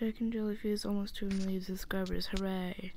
Jack and Jellyfish almost 2 million subscribers, hooray!